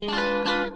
It's